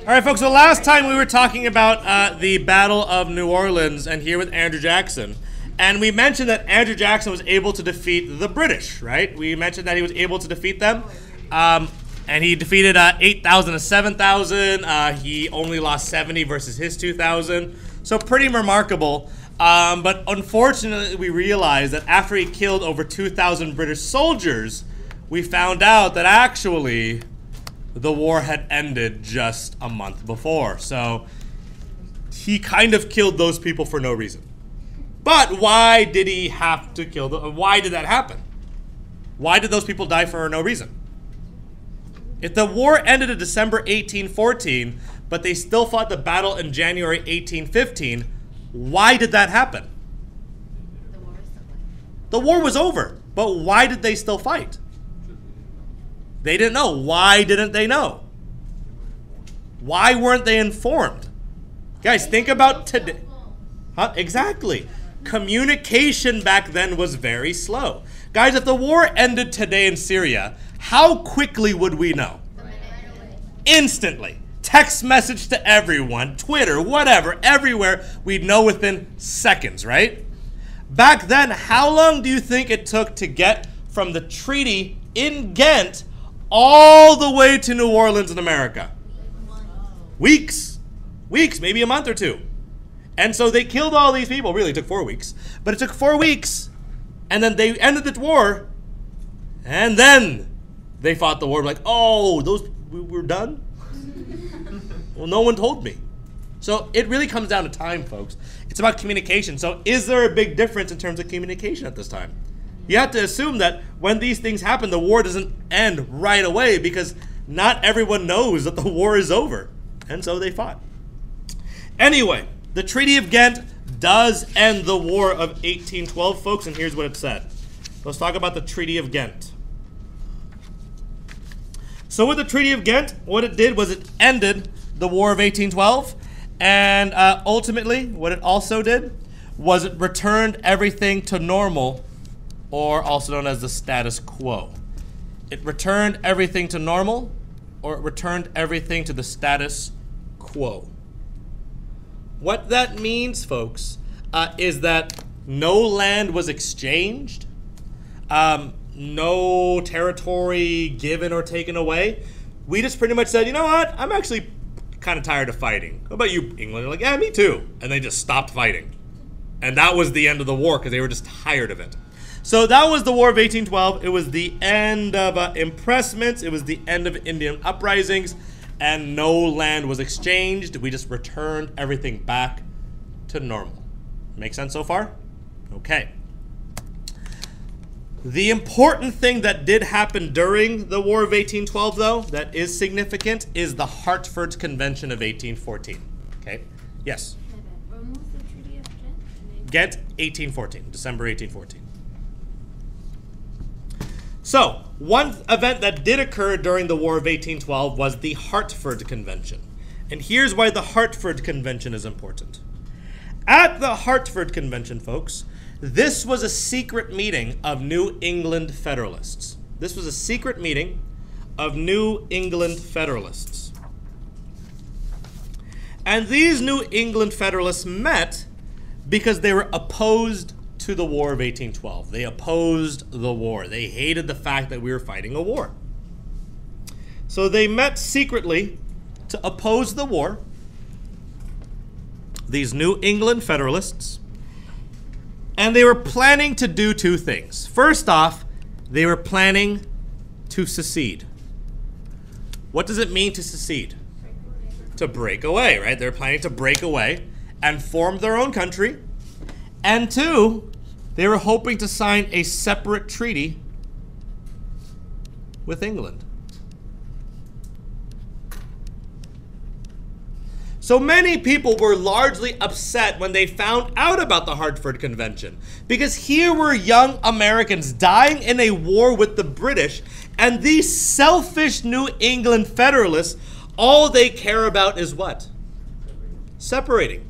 All right, folks. So last time we were talking about uh, the Battle of New Orleans, and here with Andrew Jackson, and we mentioned that Andrew Jackson was able to defeat the British. Right? We mentioned that he was able to defeat them, um, and he defeated uh, eight thousand to seven thousand. Uh, he only lost seventy versus his two thousand. So pretty remarkable. Um, but unfortunately, we realized that after he killed over two thousand British soldiers, we found out that actually the war had ended just a month before. So he kind of killed those people for no reason. But why did he have to kill them? Why did that happen? Why did those people die for no reason? If the war ended in December 1814, but they still fought the battle in January 1815, why did that happen? The war was over, but why did they still fight? They didn't know. Why didn't they know? Why weren't they informed? Guys, think about today. Huh? Exactly. Communication back then was very slow. Guys, if the war ended today in Syria, how quickly would we know? Instantly. Text message to everyone, Twitter, whatever, everywhere, we'd know within seconds, right? Back then, how long do you think it took to get from the treaty in Ghent all the way to New Orleans in America? Weeks. Weeks, maybe a month or two. And so they killed all these people. Really, it took four weeks. But it took four weeks. And then they ended the war. And then they fought the war. Like, oh, those, we were done? well, no one told me. So it really comes down to time, folks. It's about communication. So is there a big difference in terms of communication at this time? You have to assume that when these things happen, the war doesn't end right away because not everyone knows that the war is over. And so they fought. Anyway, the Treaty of Ghent does end the War of 1812, folks, and here's what it said. Let's talk about the Treaty of Ghent. So, with the Treaty of Ghent, what it did was it ended the War of 1812, and uh, ultimately, what it also did was it returned everything to normal, or also known as the status quo. It returned everything to normal, or it returned everything to the status quo. What that means, folks, uh, is that no land was exchanged, um, no territory given or taken away. We just pretty much said, you know what? I'm actually kind of tired of fighting. How about you, England? They're like, yeah, me too. And they just stopped fighting. And that was the end of the war because they were just tired of it. So that was the War of 1812. It was the end of uh, impressments. It was the end of Indian uprisings and no land was exchanged. We just returned everything back to normal. Make sense so far? Okay. The important thing that did happen during the War of 1812, though, that is significant, is the Hartford Convention of 1814. Okay? Yes? When was the Treaty of Ghent? Ghent, 1814, December 1814. So, one event that did occur during the War of 1812 was the Hartford Convention. And here's why the Hartford Convention is important. At the Hartford Convention, folks, this was a secret meeting of New England Federalists. This was a secret meeting of New England Federalists. And these New England Federalists met because they were opposed to the War of 1812. They opposed the war. They hated the fact that we were fighting a war. So they met secretly to oppose the war. These New England Federalists. And they were planning to do two things. First off, they were planning to secede. What does it mean to secede? To break away, right? They're planning to break away and form their own country. And two, they were hoping to sign a separate treaty with England. So many people were largely upset when they found out about the Hartford Convention because here were young Americans dying in a war with the British, and these selfish New England Federalists, all they care about is what? Separating.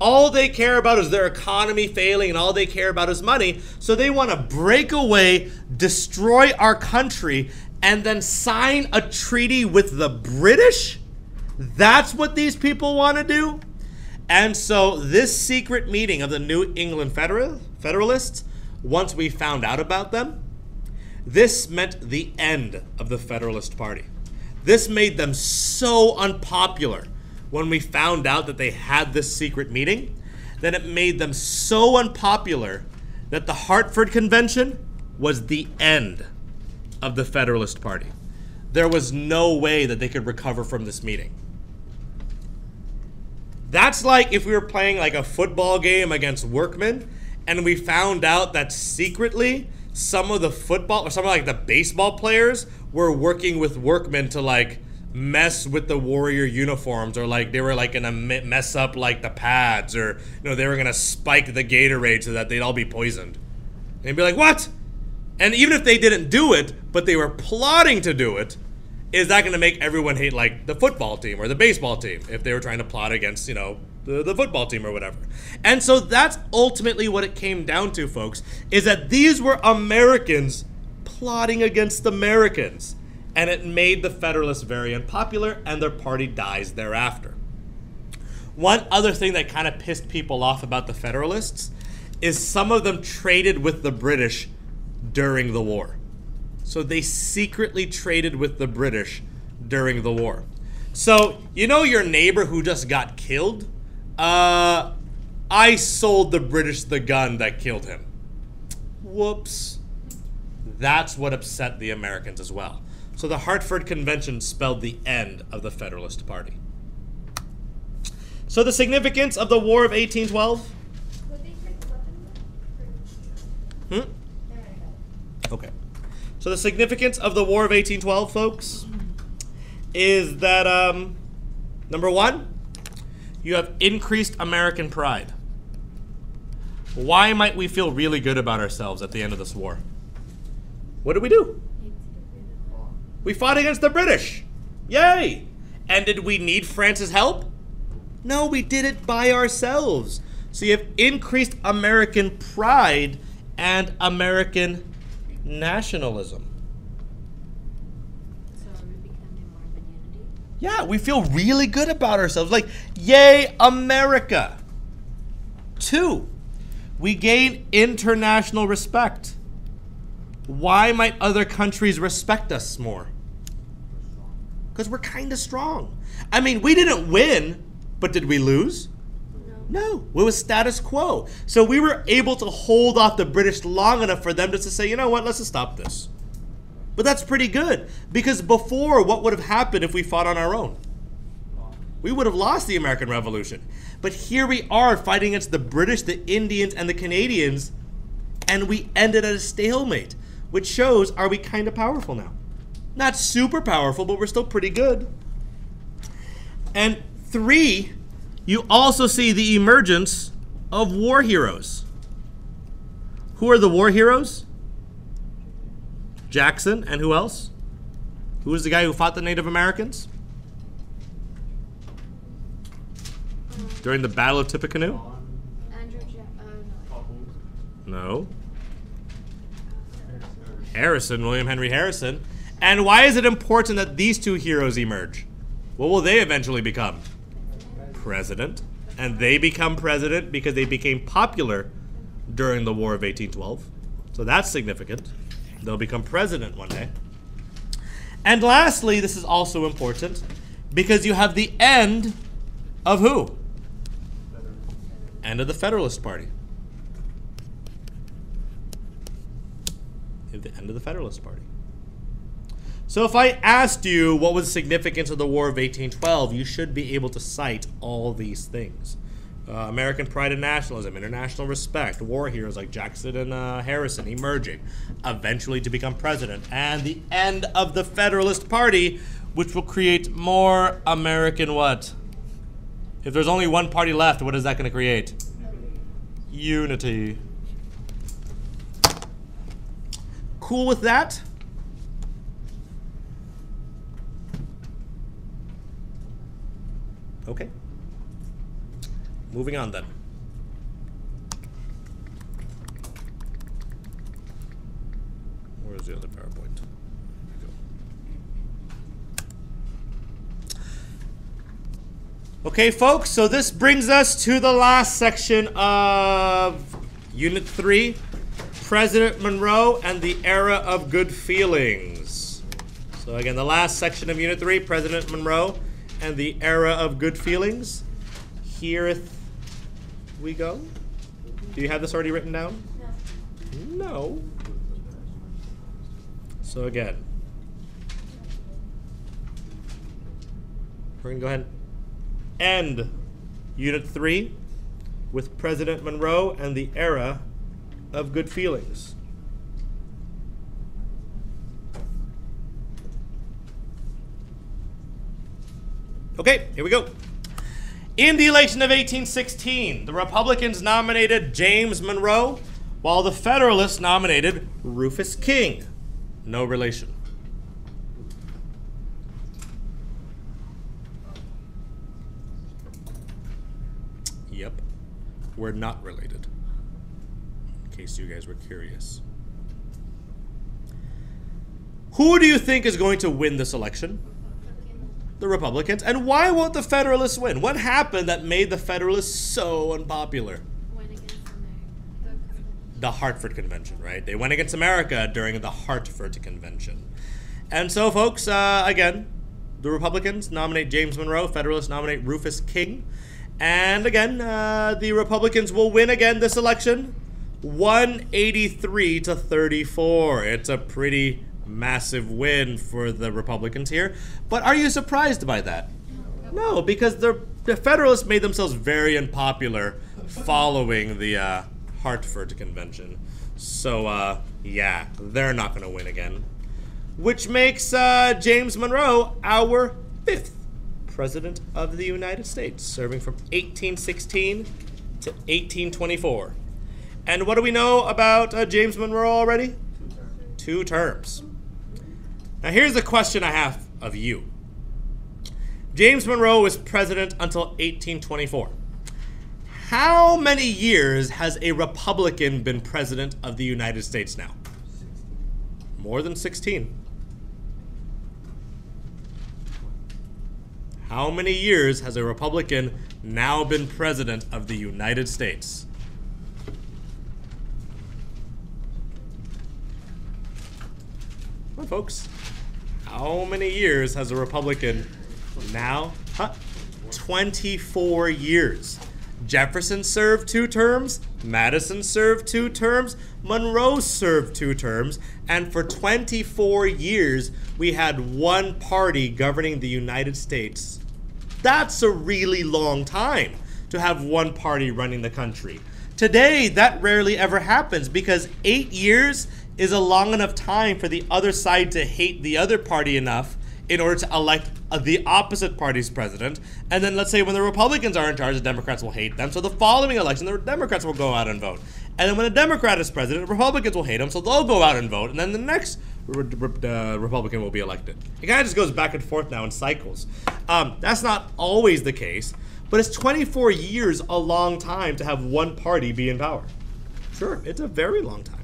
All they care about is their economy failing, and all they care about is money. So they want to break away, destroy our country, and then sign a treaty with the British? That's what these people want to do? And so, this secret meeting of the New England Federal, Federalists, once we found out about them, this meant the end of the Federalist Party. This made them so unpopular when we found out that they had this secret meeting, then it made them so unpopular that the Hartford Convention was the end of the Federalist Party. There was no way that they could recover from this meeting. That's like if we were playing like a football game against Workman and we found out that secretly some of the football or some of like the baseball players were working with Workman to like mess with the warrior uniforms or like they were like gonna mess up like the pads or you know they were gonna spike the Gatorade so that they'd all be poisoned. And be like, what? And even if they didn't do it, but they were plotting to do it, is that to make everyone hate like the football team or the baseball team if they were trying to plot against you know the, the football team or whatever and so that's ultimately what it came down to folks is that these were americans plotting against americans and it made the federalists very unpopular and their party dies thereafter one other thing that kind of pissed people off about the federalists is some of them traded with the british during the war so they secretly traded with the British during the war. So, you know your neighbor who just got killed? Uh, I sold the British the gun that killed him. Whoops. That's what upset the Americans as well. So the Hartford Convention spelled the end of the Federalist Party. So the significance of the War of 1812? Hmm? Okay. So the significance of the War of 1812, folks, is that um, number one, you have increased American pride. Why might we feel really good about ourselves at the end of this war? What did we do? We fought against the British. Yay! And did we need France's help? No, we did it by ourselves. So you have increased American pride and American nationalism. So are we becoming more of a unity? Yeah, we feel really good about ourselves. Like, yay, America. Two, we gain international respect. Why might other countries respect us more? Because we're kind of strong. I mean, we didn't win, but did we lose? No, it was status quo. So we were able to hold off the British long enough for them just to say, you know what, let's just stop this. But that's pretty good because before, what would have happened if we fought on our own? We would have lost the American Revolution. But here we are fighting against the British, the Indians, and the Canadians, and we ended at a stalemate, which shows are we kind of powerful now? Not super powerful, but we're still pretty good. And three, you also see the emergence of war heroes. Who are the war heroes? Jackson and who else? Who was the guy who fought the Native Americans? During the Battle of Tippecanoe? Andrew Ja- uh, no. No. Harrison, William Henry Harrison. And why is it important that these two heroes emerge? What will they eventually become? President. And they become president because they became popular during the War of 1812. So that's significant. They'll become president one day. And lastly, this is also important because you have the end of who? End of the Federalist Party. The end of the Federalist Party. So if I asked you what was the significance of the War of 1812, you should be able to cite all these things. Uh, American pride and nationalism, international respect, war heroes like Jackson and uh, Harrison emerging, eventually to become president, and the end of the Federalist Party, which will create more American what? If there's only one party left, what is that going to create? Unity. Cool with that? Okay. Moving on then. Where's the other PowerPoint? Okay, folks, so this brings us to the last section of Unit 3 President Monroe and the Era of Good Feelings. So, again, the last section of Unit 3 President Monroe and the Era of Good Feelings. Hereth we go. Do you have this already written down? No. No. So, again, we're going to go ahead and end Unit 3 with President Monroe and the era of good feelings. Okay, here we go. In the election of 1816, the Republicans nominated James Monroe, while the Federalists nominated Rufus King. No relation. Yep, we're not related. You guys were curious. Who do you think is going to win this election? The Republicans. And why won't the Federalists win? What happened that made the Federalists so unpopular? Went against America. the Hartford Convention, right? They went against America during the Hartford Convention. And so, folks, uh, again, the Republicans nominate James Monroe, Federalists nominate Rufus King. And again, uh, the Republicans will win again this election 183 to 34. It's a pretty massive win for the Republicans here. But are you surprised by that? No, because the, the Federalists made themselves very unpopular following the uh, Hartford Convention. So, uh, yeah, they're not going to win again. Which makes uh, James Monroe our fifth President of the United States, serving from 1816 to 1824. And what do we know about uh, James Monroe already? Two terms. Now, here's a question I have of you. James Monroe was president until 1824. How many years has a Republican been president of the United States now? More than 16. How many years has a Republican now been president of the United States? Folks. How many years has a Republican now? Huh? 24 years. Jefferson served two terms, Madison served two terms, Monroe served two terms, and for 24 years we had one party governing the United States. That's a really long time to have one party running the country. Today, that rarely ever happens because eight years is a long enough time for the other side to hate the other party enough in order to elect uh, the opposite party's president. And then let's say when the Republicans are in charge, the Democrats will hate them. So the following election, the Democrats will go out and vote. And then when a Democrat is president, the Republicans will hate him, so they'll go out and vote. And then the next re- re- uh, Republican will be elected. It kind of just goes back and forth now in cycles. Um, that's not always the case, but it's 24 years a long time to have one party be in power. Sure, it's a very long time.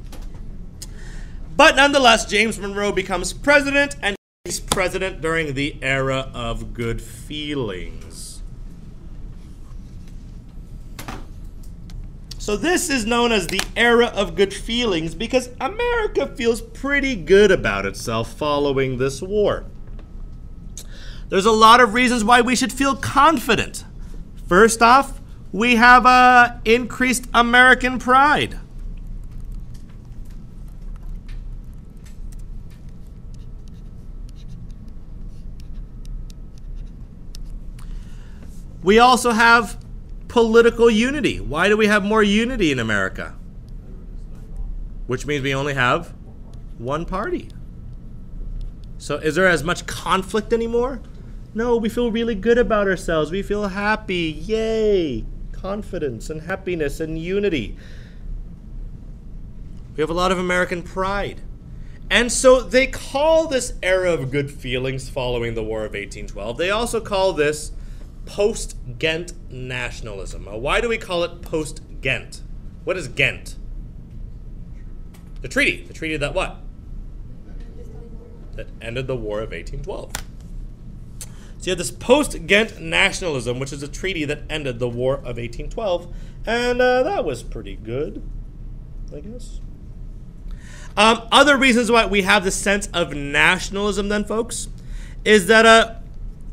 But nonetheless, James Monroe becomes president, and he's president during the era of good feelings. So, this is known as the era of good feelings because America feels pretty good about itself following this war. There's a lot of reasons why we should feel confident. First off, we have uh, increased American pride. We also have political unity. Why do we have more unity in America? Which means we only have one party. So is there as much conflict anymore? No, we feel really good about ourselves. We feel happy. Yay! Confidence and happiness and unity. We have a lot of American pride. And so they call this era of good feelings following the War of 1812. They also call this post Ghent nationalism. Now, why do we call it post Ghent? What is Ghent? The treaty. The treaty that what? That ended the War of 1812. So you have this post-Ghent nationalism, which is a treaty that ended the War of 1812, and uh, that was pretty good, I guess. Um, other reasons why we have this sense of nationalism, then, folks, is that uh,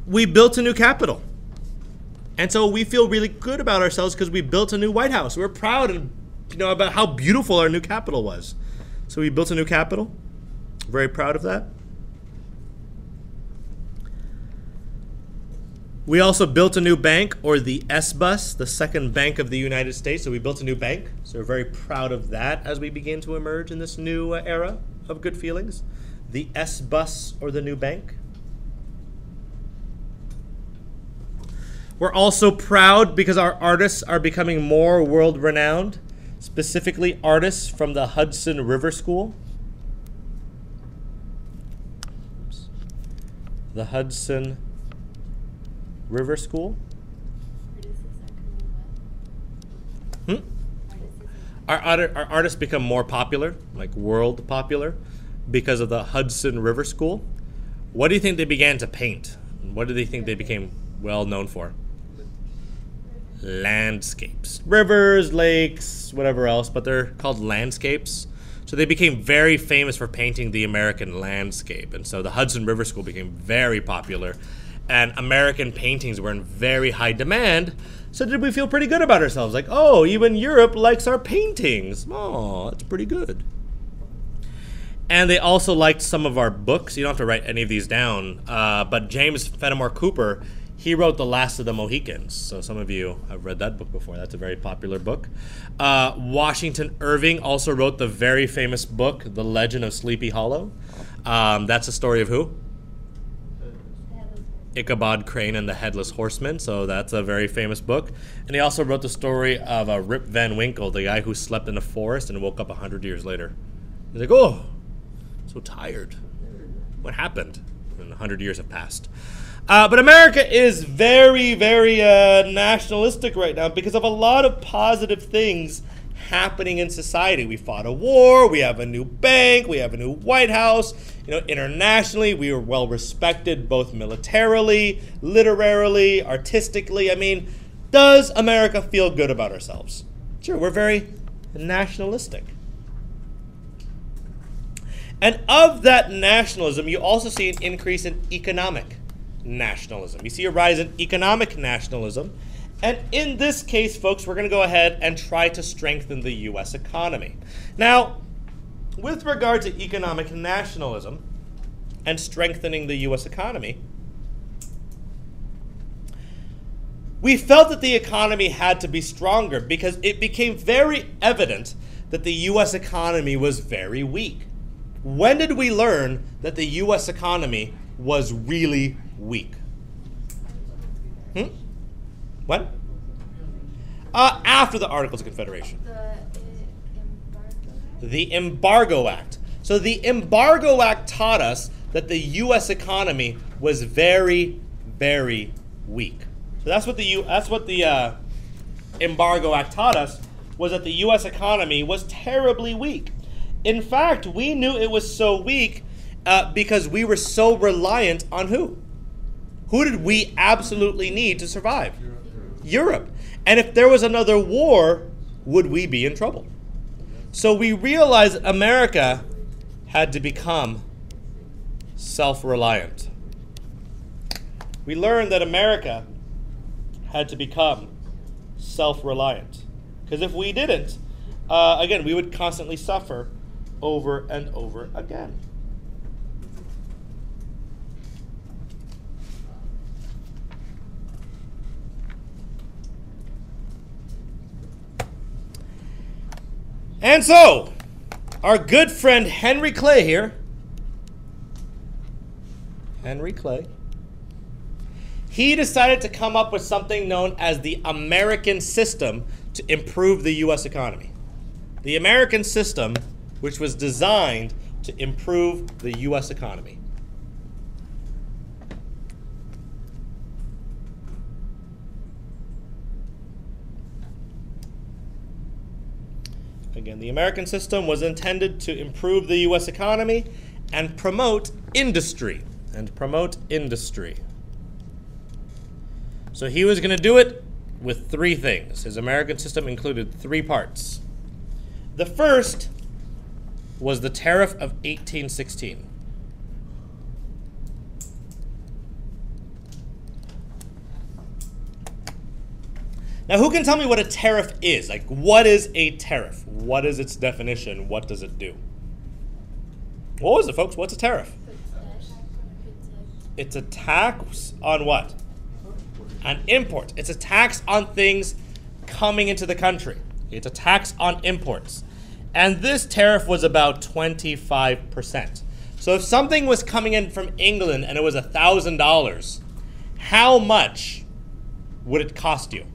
we built a new capital. And so we feel really good about ourselves because we built a new White House. We're proud and you know about how beautiful our new capital was. So we built a new capital. Very proud of that. We also built a new bank, or the S-Bus, the second bank of the United States. So we built a new bank. So we're very proud of that as we begin to emerge in this new uh, era of good feelings. The S-Bus, or the new bank. We're also proud because our artists are becoming more world renowned, specifically artists from the Hudson River School. Oops. The Hudson River School. Hmm? Our, our artists become more popular, like world popular, because of the Hudson River School. What do you think they began to paint? What do they think they became well known for? Landscapes. Rivers, lakes, whatever else, but they're called landscapes. So they became very famous for painting the American landscape. And so the Hudson River School became very popular. And American paintings were in very high demand. So did we feel pretty good about ourselves? Like, oh, even Europe likes our paintings. Oh, that's pretty good. And they also liked some of our books. You don't have to write any of these down. Uh, but James Fenimore Cooper, he wrote The Last of the Mohicans. So some of you have read that book before. That's a very popular book. Uh, Washington Irving also wrote the very famous book, The Legend of Sleepy Hollow. Um, that's a story of who? Ichabod Crane and the Headless Horseman. So that's a very famous book. And he also wrote the story of uh, Rip Van Winkle, the guy who slept in a forest and woke up 100 years later. He's like, oh, so tired. What happened? And 100 years have passed. Uh, but America is very, very uh, nationalistic right now because of a lot of positive things happening in society. We fought a war, we have a new bank, we have a new White House. You know, internationally, we are well respected both militarily, literarily, artistically. I mean, does America feel good about ourselves? Sure, we're very nationalistic. And of that nationalism, you also see an increase in economic nationalism. You see a rise in economic nationalism. And in this case, folks, we're going to go ahead and try to strengthen the U.S. economy. Now, with regard to economic nationalism and strengthening the U.S. economy, we felt that the economy had to be stronger because it became very evident that the U.S. economy was very weak. When did we learn that the U.S. economy was really weak? Hmm? What? Uh, after the Articles of Confederation. The Embargo Act. So the Embargo Act taught us that the U.S. economy was very, very weak. So that's what the U. That's what the uh, Embargo Act taught us was that the U.S. economy was terribly weak. In fact, we knew it was so weak uh, because we were so reliant on who? Who did we absolutely need to survive? Europe. And if there was another war, would we be in trouble? So we realized America had to become self reliant. We learned that America had to become self reliant. Because if we didn't, uh, again, we would constantly suffer over and over again. And so, our good friend Henry Clay here, Henry Clay, he decided to come up with something known as the American system to improve the U.S. economy. The American system which was designed to improve the U.S. economy. Again, the American system was intended to improve the U.S. economy and promote industry. And promote industry. So he was going to do it with three things. His American system included three parts. The first was the Tariff of 1816. Now, who can tell me what a tariff is? Like, what is a tariff? What is its definition? What does it do? What was it, folks? What's a tariff? It's a tax on what? On import. It's a tax on things coming into the country. It's a tax on imports. And this tariff was about 25%. So if something was coming in from England and it was $1,000, how much would it cost you?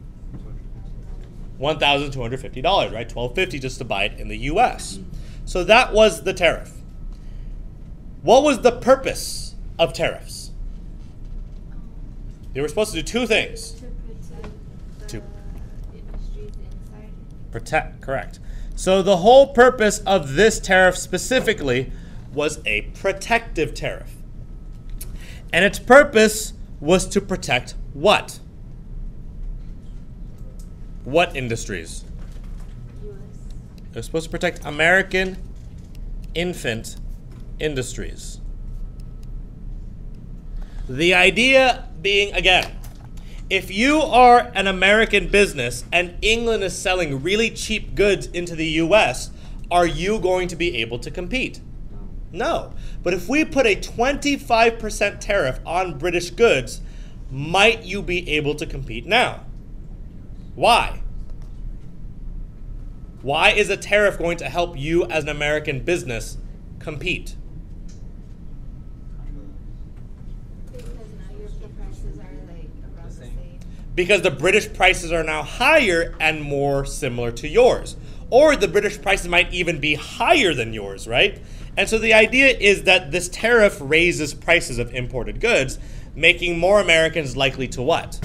$1,250, right? 1250 just to buy it in the US. So that was the tariff. What was the purpose of tariffs? They were supposed to do two things. To protect the To- industries inside. Protect, correct. So the whole purpose of this tariff specifically was a protective tariff. And its purpose was to protect what? What industries? U.S. It supposed to protect American infant industries. The idea being, again, if you are an American business and England is selling really cheap goods into the US, are you going to be able to compete? No. But if we put a 25% tariff on British goods, might you be able to compete now? Why? Why is a tariff going to help you as an American business compete? Because the British prices are now higher and more similar to yours. Or the British prices might even be higher than yours, right? And so the idea is that this tariff raises prices of imported goods, making more Americans likely to what?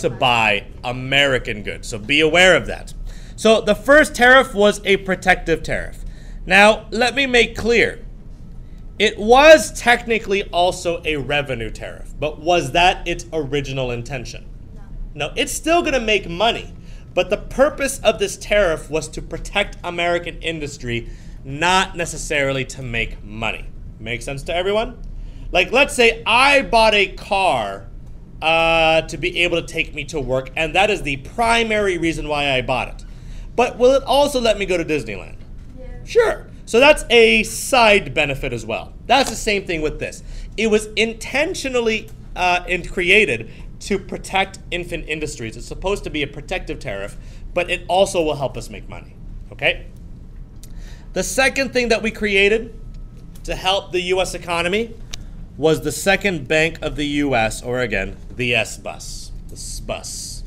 To buy American goods. So be aware of that. So the first tariff was a protective tariff. Now, let me make clear it was technically also a revenue tariff, but was that its original intention? No, it's still going to make money, but the purpose of this tariff was to protect American industry, not necessarily to make money. Make sense to everyone? Like, let's say I bought a car uh, to be able to take me to work, and that is the primary reason why I bought it. But will it also let me go to Disneyland? Yeah. Sure. So that's a side benefit as well. That's the same thing with this. It was intentionally uh, in created to protect infant industries. It's supposed to be a protective tariff, but it also will help us make money. Okay? The second thing that we created to help the US economy was the second bank of the US, or again, the S bus. The SBUS.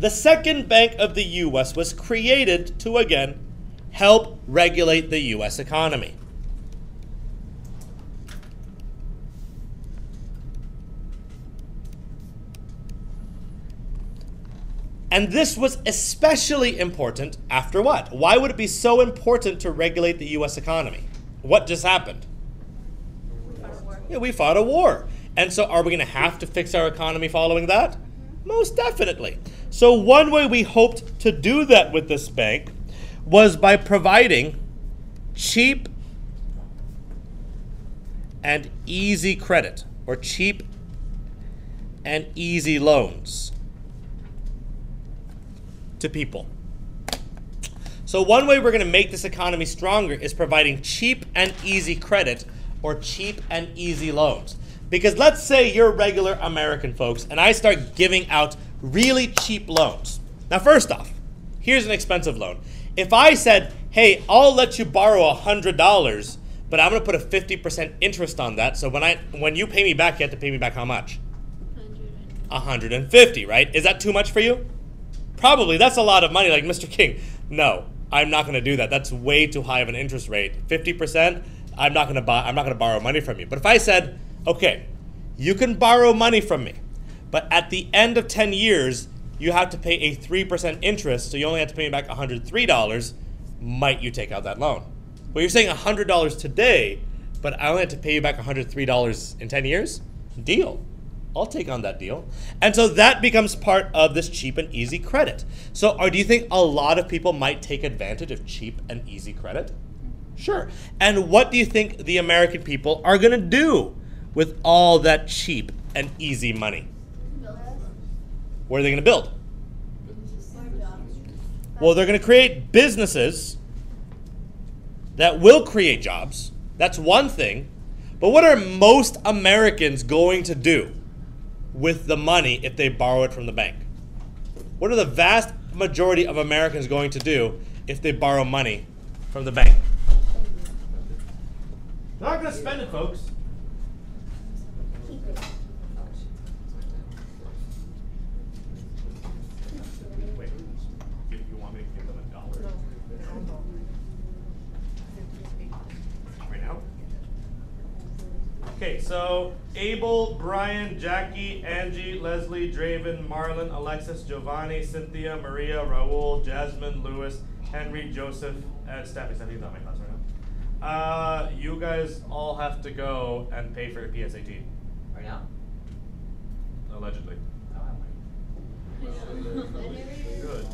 The second bank of the US was created to again help regulate the US economy. And this was especially important after what? Why would it be so important to regulate the US economy? What just happened? Yeah, we fought a war. And so are we going to have to fix our economy following that? Most definitely. So one way we hoped to do that with this bank was by providing cheap and easy credit or cheap and easy loans to people. So, one way we're going to make this economy stronger is providing cheap and easy credit or cheap and easy loans. Because let's say you're regular American folks and I start giving out really cheap loans. Now, first off, here's an expensive loan. If I said, hey, I'll let you borrow $100, but I'm going to put a 50% interest on that, so when, I, when you pay me back, you have to pay me back how much? 150, right? Is that too much for you? Probably. That's a lot of money. Like Mr. King, no, I'm not going to do that. That's way too high of an interest rate. 50%, I'm not going to buy I'm not going to borrow money from you. But if I said, "Okay, you can borrow money from me, but at the end of 10 years, you have to pay a 3% interest, so you only have to pay me back $103." Might you take out that loan? Well, you're saying $100 today, but I only have to pay you back $103 in 10 years? Deal. I'll take on that deal. And so that becomes part of this cheap and easy credit. So, or do you think a lot of people might take advantage of cheap and easy credit? Sure. And what do you think the American people are going to do with all that cheap and easy money? What are they going to build? Well, they're going to create businesses that will create jobs. That's one thing. But what are most Americans going to do with the money if they borrow it from the bank? What are the vast majority of Americans going to do if they borrow money from the bank? They're not going to spend it, folks. Wait, you, you want me to give them a dollar? Right now? Okay, so Abel, Brian, Jackie, Angie, Leslie, Draven, Marlon, Alexis, Giovanni, Cynthia, Maria, Raul, Jasmine, Lewis, Henry, Joseph, and Stephanie. Stephanie's not my class right now. Uh, you guys all have to go and pay for your PSAT, Right now? allegedly. I don't have money. Good.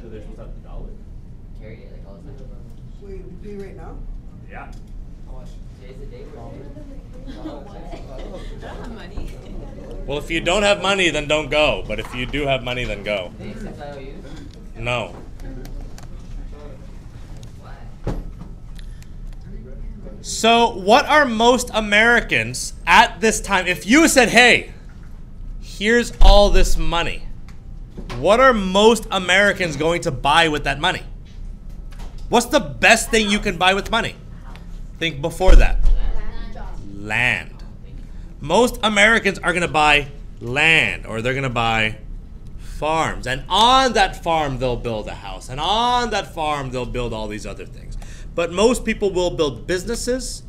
So they're supposed to have the dollar? Carry it like all the time. Wait, we pay right now? Yeah. How much? Today's the day we're Well, if you don't have money, then don't go. But if you do have money, then go. No. So, what are most Americans at this time? If you said, hey, here's all this money, what are most Americans going to buy with that money? What's the best thing you can buy with money? Think before that land. Most Americans are going to buy land or they're going to buy farms. And on that farm, they'll build a house. And on that farm, they'll build all these other things. But most people will build businesses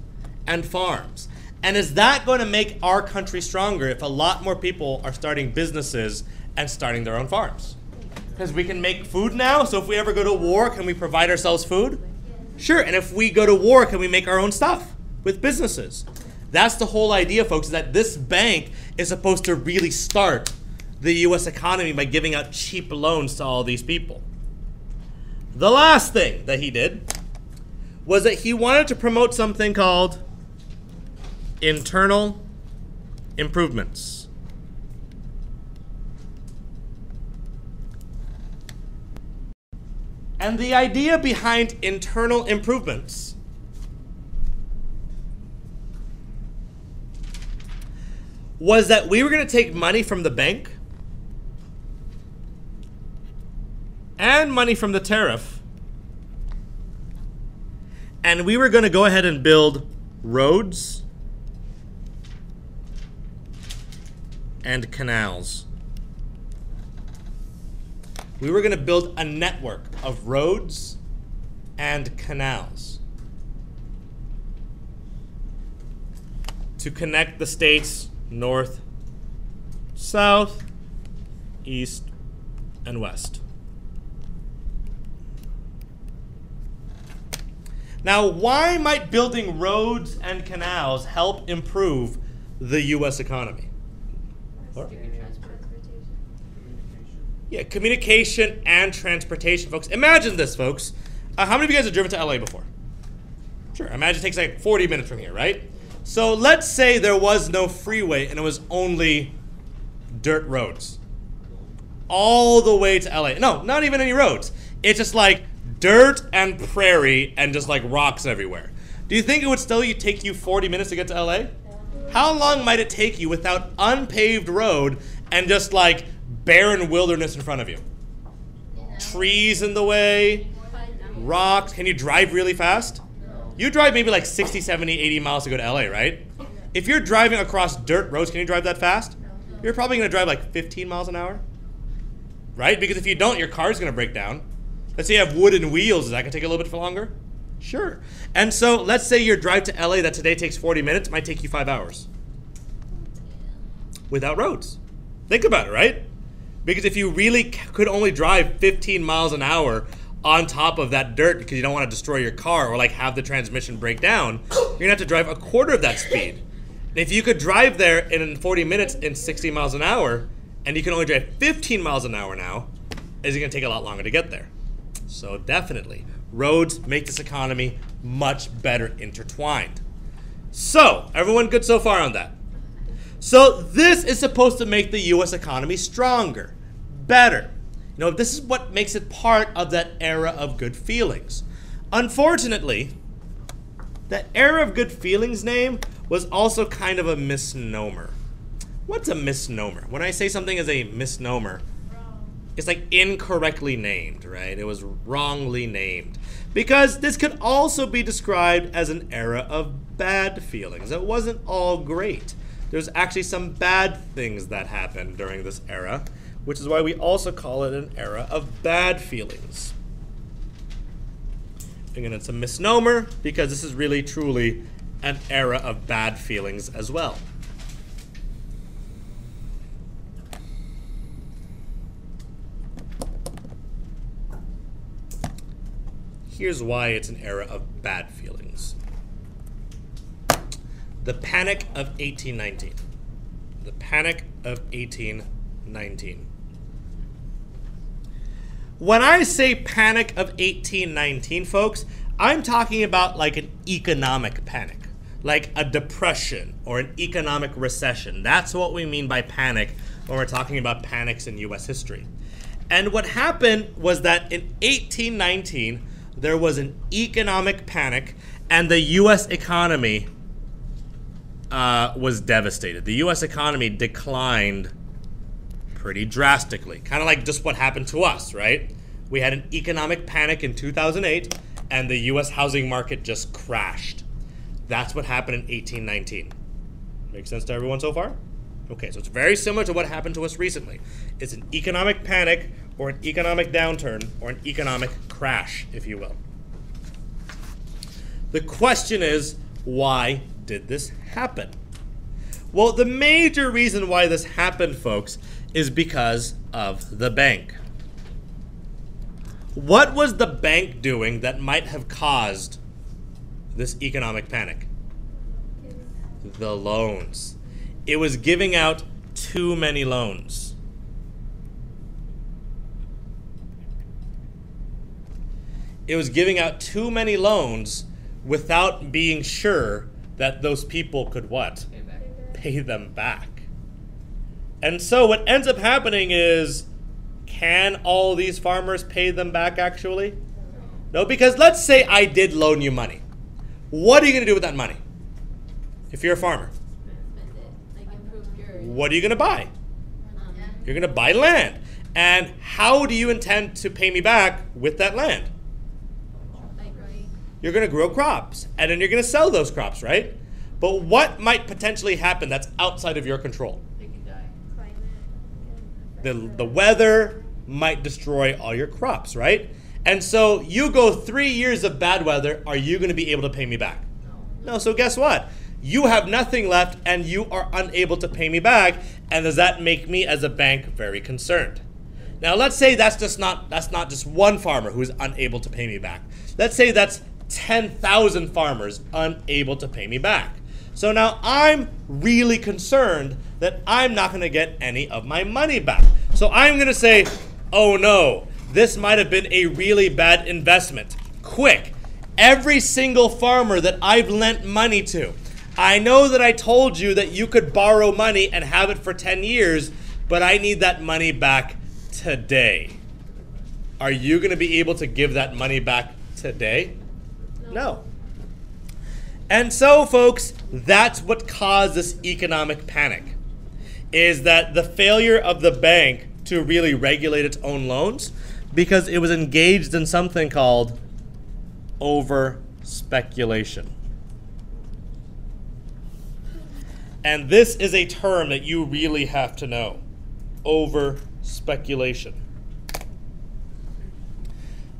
and farms. And is that going to make our country stronger if a lot more people are starting businesses and starting their own farms? Because we can make food now. So if we ever go to war, can we provide ourselves food? Sure. And if we go to war, can we make our own stuff with businesses? That's the whole idea, folks, is that this bank is supposed to really start the US economy by giving out cheap loans to all these people. The last thing that he did was that he wanted to promote something called internal improvements. And the idea behind internal improvements was that we were going to take money from the bank and money from the tariff, and we were going to go ahead and build roads and canals. We were going to build a network of roads and canals to connect the states north, south, east, and west. Now, why might building roads and canals help improve the U.S. economy? What? Give me transport. Yeah, communication and transportation, folks. Imagine this, folks. Uh, how many of you guys have driven to LA before? Sure. Imagine it takes like 40 minutes from here, right? So let's say there was no freeway and it was only dirt roads. All the way to LA. No, not even any roads. It's just like dirt and prairie and just like rocks everywhere. Do you think it would still take you 40 minutes to get to LA? How long might it take you without unpaved road and just like barren wilderness in front of you? Trees in the way, rocks. Can you drive really fast? You drive maybe like 60, 70, 80 miles to go to LA, right? If you're driving across dirt roads, can you drive that fast? You're probably going to drive like 15 miles an hour, right? Because if you don't, your car's going to break down. Let's say you have wooden wheels, is that going to take a little bit longer? Sure. And so let's say your drive to LA that today takes 40 minutes might take you five hours without roads. Think about it, right? Because if you really could only drive 15 miles an hour on top of that dirt because you don't want to destroy your car or like have the transmission break down, you're gonna have to drive a quarter of that speed. And if you could drive there in 40 minutes in 60 miles an hour, and you can only drive 15 miles an hour now, is it gonna take a lot longer to get there? So definitely, roads make this economy much better intertwined. So, everyone good so far on that? So, this is supposed to make the US economy stronger, better. You know, this is what makes it part of that era of good feelings. Unfortunately, that era of good feelings name was also kind of a misnomer. What's a misnomer? When I say something is a misnomer, it's like incorrectly named, right? It was wrongly named. Because this could also be described as an era of bad feelings. It wasn't all great. There's actually some bad things that happened during this era, which is why we also call it an era of bad feelings. Again, it's a misnomer because this is really truly an era of bad feelings as well. Here's why it's an era of bad feelings. The Panic of 1819. The Panic of 1819. When I say Panic of 1819, folks, I'm talking about like an economic panic, like a depression or an economic recession. That's what we mean by panic when we're talking about panics in US history. And what happened was that in 1819, there was an economic panic, and the U.S. economy uh, was devastated. The U.S. economy declined pretty drastically, kind of like just what happened to us, right? We had an economic panic in 2008, and the U.S. housing market just crashed. That's what happened in 1819. Make sense to everyone so far? Okay, so it's very similar to what happened to us recently. It's an economic panic or an economic downturn or an economic crash, if you will. The question is, why did this happen? Well, the major reason why this happened, folks, is because of the bank. What was the bank doing that might have caused this economic panic? The loans. It was giving out too many loans. It was giving out too many loans without being sure that those people could what? Pay. Pay them back. And so what ends up happening is can all these farmers pay them back actually? No, because let's say I did loan you money. What are you going to do with that money? If you're a farmer, what are you going to buy? You're going to buy land. And how do you intend to pay me back with that land? You're going to grow crops and then you're going to sell those crops, right? But what might potentially happen that's outside of your control? They can die. climate. The, the weather might destroy all your crops, right? And so you go three years of bad weather. Are you going to be able to pay me back? No. So guess what? You have nothing left and you are unable to pay me back. And does that make me as a bank very concerned? Now let's say that's just not that's not just one farmer who is unable to pay me back. Let's say that's 10,000 farmers unable to pay me back. So now I'm really concerned that I'm not going to get any of my money back. So I'm going to say, "Oh no, this might have been a really bad investment." Quick, every single farmer that I've lent money to. I know that I told you that you could borrow money and have it for 10 years, but I need that money back today. Are you going to be able to give that money back today? No. And so, folks, that's what caused this economic panic. Is that the failure of the bank to really regulate its own loans because it was engaged in something called over speculation. And this is a term that you really have to know over speculation.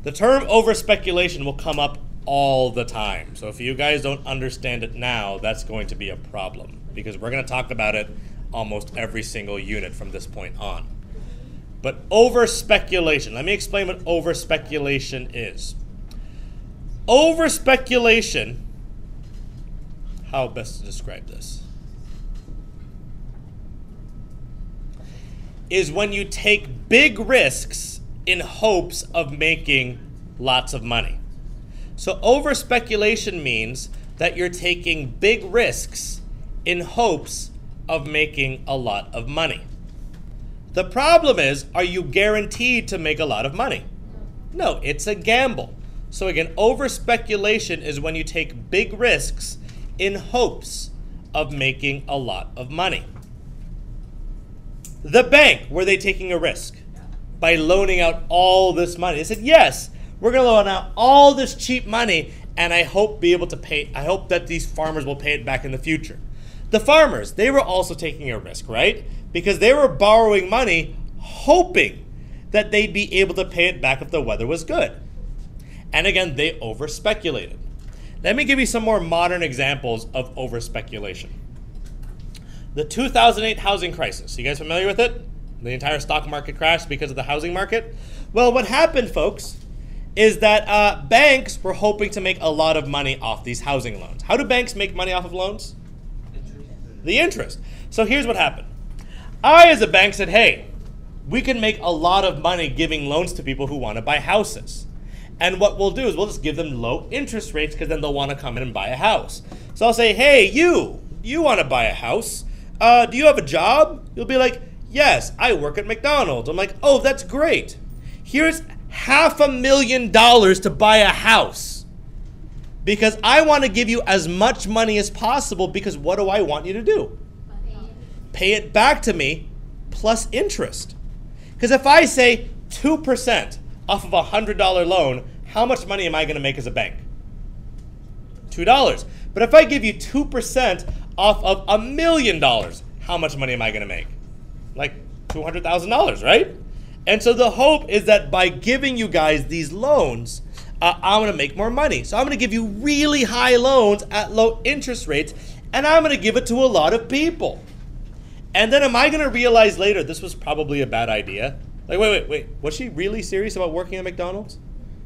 The term over speculation will come up all the time. So if you guys don't understand it now, that's going to be a problem because we're going to talk about it almost every single unit from this point on. But over speculation. Let me explain what over speculation is. Over speculation, how best to describe this? Is when you take big risks in hopes of making lots of money. So, over speculation means that you're taking big risks in hopes of making a lot of money. The problem is, are you guaranteed to make a lot of money? No, it's a gamble. So, again, over speculation is when you take big risks in hopes of making a lot of money. The bank, were they taking a risk by loaning out all this money? They said, yes, we're going to loan out all this cheap money, and I hope be able to pay. I hope that these farmers will pay it back in the future. The farmers, they were also taking a risk, right? Because they were borrowing money, hoping that they'd be able to pay it back if the weather was good. And again, they over speculated. Let me give you some more modern examples of over speculation. The 2008 housing crisis. You guys familiar with it? The entire stock market crashed because of the housing market. Well, what happened, folks, is that uh, banks were hoping to make a lot of money off these housing loans. How do banks make money off of loans? The interest. So here's what happened. I, as a bank, said, hey, we can make a lot of money giving loans to people who want to buy houses. And what we'll do is we'll just give them low interest rates because then they'll want to come in and buy a house. So I'll say, hey, you, you want to buy a house? Uh, do you have a job? You'll be like, yes, I work at McDonald's. I'm like, oh, that's great. Here's half a million dollars to buy a house because I want to give you as much money as possible because what do I want you to do? Pay it back to me plus interest. Because if I say 2% off of a $100 loan, how much money am I going to make as a bank? $2. But if I give you 2% off of a million dollars, how much money am I going to make? Like $200,000, right? And so the hope is that by giving you guys these loans, uh, I'm going to make more money. So I'm going to give you really high loans at low interest rates, and I'm going to give it to a lot of people. And then am I going to realize later this was probably a bad idea? Like, wait, wait, wait. Was she really serious about working at McDonald's?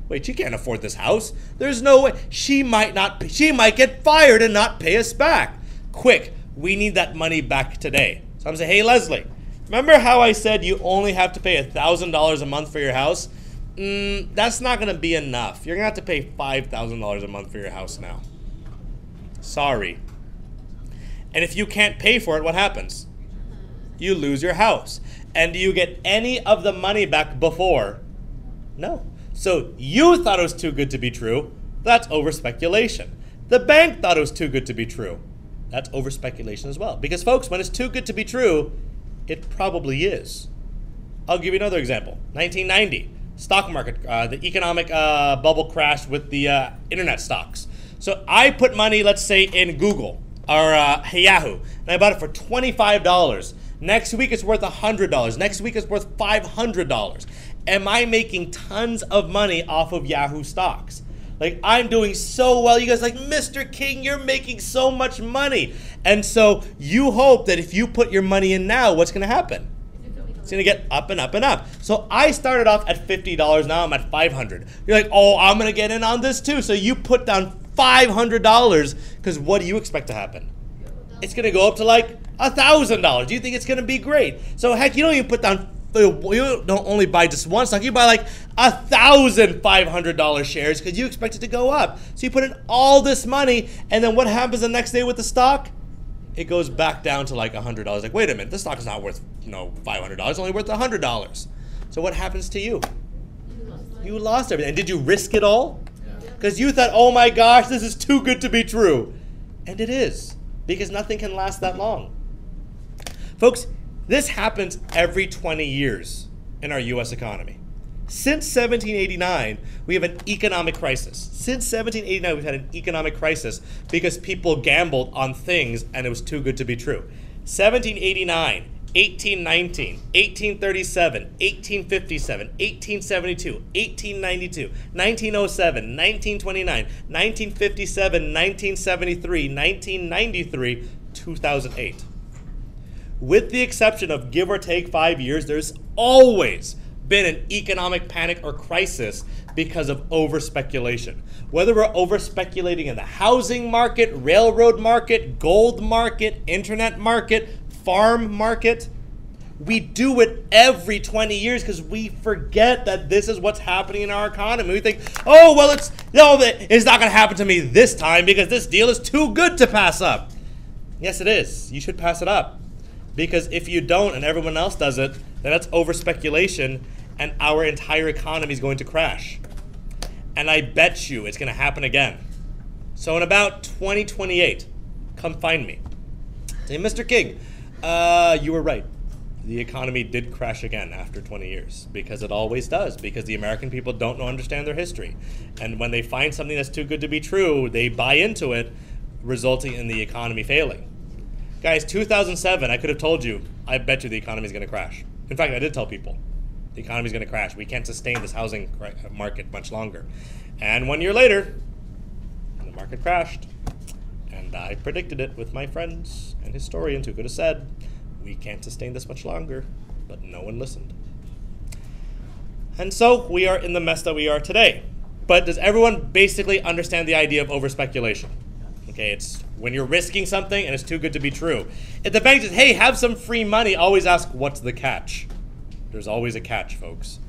Wait, she can't afford this house. There's no way. She might not. She might get fired and not pay us back. Quick, we need that money back today. So I'm saying, hey, Leslie, remember how I said you only have to pay thousand dollars a month for your house? Mm, that's not going to be enough. You're going to have to pay five thousand dollars a month for your house now. Sorry. And if you can't pay for it, what happens? You lose your house. And do you get any of the money back before? No. So you thought it was too good to be true. That's over speculation. The bank thought it was too good to be true. That's over speculation as well. Because, folks, when it's too good to be true, it probably is. I'll give you another example 1990, stock market, uh, the economic uh, bubble crash with the uh, internet stocks. So I put money, let's say, in Google or uh, Yahoo, and I bought it for $25. Next week it's worth $100. Next week it's worth $500. Am I making tons of money off of Yahoo stocks? Like I'm doing so well. You guys like, Mr. King, you're making so much money. And so you hope that if you put your money in now, what's gonna happen? It's gonna get up and up and up. So I started off at $50, now I'm at 500. You're like, oh, I'm gonna get in on this too. So you put down $500, because what do you expect to happen? It's gonna go up to like a thousand dollars. Do you think it's gonna be great? So heck, you don't even put down. You don't only buy just one stock. You buy like a thousand five hundred dollar shares because you expect it to go up. So you put in all this money, and then what happens the next day with the stock? It goes back down to like a hundred dollars. Like, wait a minute, this stock is not worth you know five hundred dollars. it's Only worth a hundred dollars. So what happens to you? You lost everything. And did you risk it all? Because you thought, oh my gosh, this is too good to be true, and it is because nothing can last that long. Folks, this happens every 20 years in our US economy. Since 1789, we have an economic crisis. Since 1789, we've had an economic crisis because people gambled on things and it was too good to be true. 1789, 1819, 1837, 1857, 1872, 1892, 1907, 1929, 1957, 1973, 1993, 2008 with the exception of give or take five years, there's always been an economic panic or crisis because of over speculation. Whether we're over speculating in the housing market, railroad market, gold market, internet market, farm market, we do it every 20 years because we forget that this is what's happening in our economy. We think, oh, well, it's no, it's not going to happen to me this time because this deal is too good to pass up. Yes, it is. You should pass it up because if you don't and everyone else does it, then that's over speculation and our entire economy is going to crash. And I bet you it's going to happen again. So in about 2028, come find me. Say, Mr. King, uh, you were right the economy did crash again after 20 years because it always does because the american people don't understand their history and when they find something that's too good to be true they buy into it resulting in the economy failing guys 2007 i could have told you i bet you the economy is going to crash in fact i did tell people the economy is going to crash we can't sustain this housing market much longer and one year later the market crashed and i predicted it with my friends and historians who could have said we can't sustain this much longer, but no one listened. And so we are in the mess that we are today. But does everyone basically understand the idea of over speculation? Okay, it's when you're risking something and it's too good to be true. If the bank says, hey, have some free money, always ask, what's the catch? There's always a catch, folks.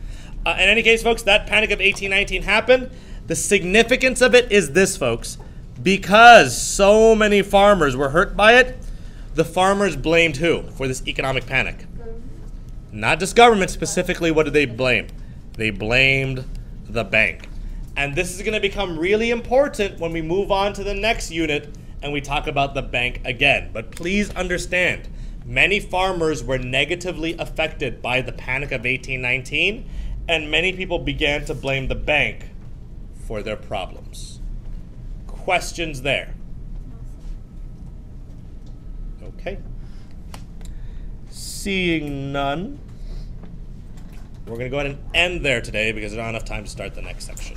Uh, in any case, folks, that panic of 1819 happened. The significance of it is this, folks. Because so many farmers were hurt by it, the farmers blamed who for this economic panic? Not just government specifically. What did they blame? They blamed the bank. And this is going to become really important when we move on to the next unit and we talk about the bank again. But please understand, many farmers were negatively affected by the panic of 1819, and many people began to blame the bank for their problems. Questions there? Okay. Seeing none, we're going to go ahead and end there today because there's not enough time to start the next section.